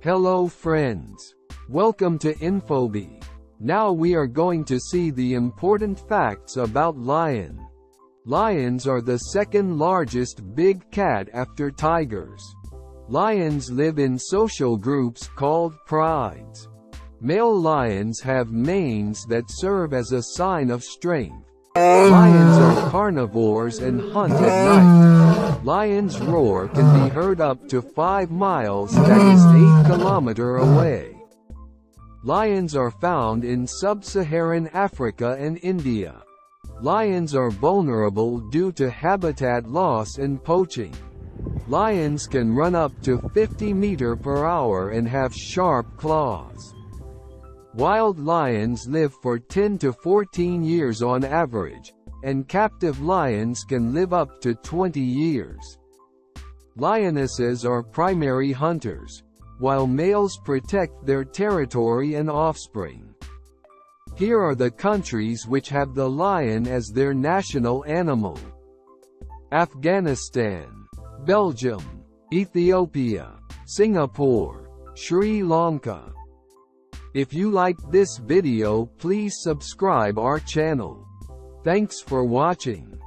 Hello friends. Welcome to Infobee. Now we are going to see the important facts about lion. Lions are the second largest big cat after tigers. Lions live in social groups called prides. Male lions have manes that serve as a sign of strength. Lions are carnivores and hunt at night. Lion's roar can be heard up to 5 miles that is 8 km away. Lions are found in sub-Saharan Africa and India. Lions are vulnerable due to habitat loss and poaching. Lions can run up to 50 meter per hour and have sharp claws. Wild lions live for 10 to 14 years on average, and captive lions can live up to 20 years. Lionesses are primary hunters, while males protect their territory and offspring. Here are the countries which have the lion as their national animal. Afghanistan, Belgium, Ethiopia, Singapore, Sri Lanka, if you liked this video please subscribe our channel. Thanks for watching.